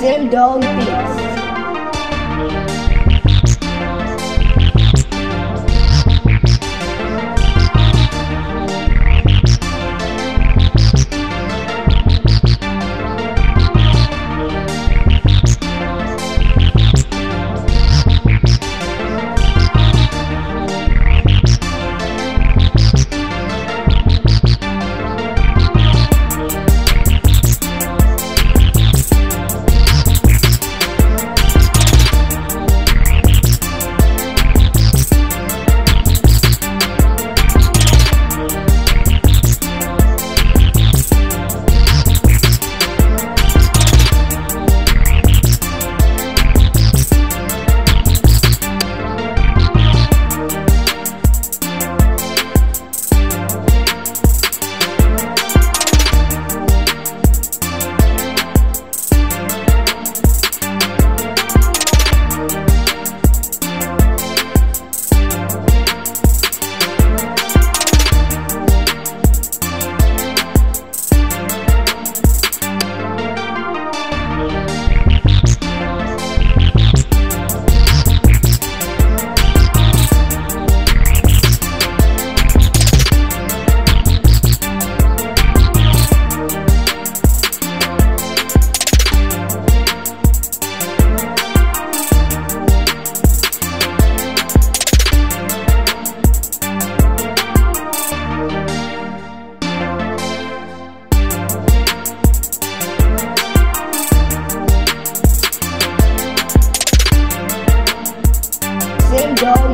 Slim Dog Beats. Little